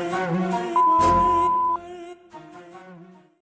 i don't Yeah.